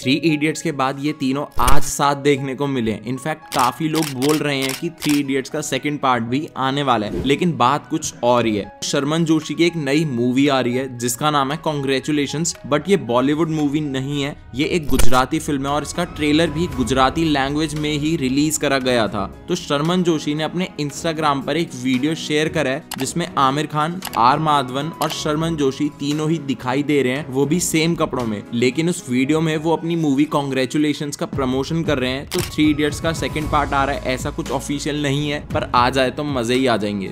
Three idiots के बाद ये तीनों आज साथ देखने को मिले इनफैक्ट काफ़ी लोग बोल रहे हैं कि थ्री इडियट्स का सेकंड पार्ट भी आने वाला है। लेकिन बात कुछ और ही है। शर्मन जोशी की एक नई मूवी आ रही है, जिसका नाम है कॉन्ग्रेचुलेशन बट ये बॉलीवुड मूवी नहीं है। ये एक गुजराती फ़िल्म है और इसका ट्रेलर भी गुजराती लैंग्वेज में ही रिलीज़ करा गया था। तो शर्मन जोशी ने अपने इंस्टाग्राम पर एक वीडियो शेयर करा है, जिसमें आमिर खान, आर माधवन और शर्मन जोशी तीनों ही दिखाई दे रहे हैं, वो भी सेम कपड़ों में। लेकिन उस वीडियो में वो अपनी मूवी कॉन्ग्रेचुलेशन का प्रमोशन कर रहे हैं तो थ्री इडियट्स का सेकेंड पार्ट आ रहा है, ऐसा कुछ ऑफिशियल नहीं है, पर आ जाए तो मज़े ही आ जाएँगे।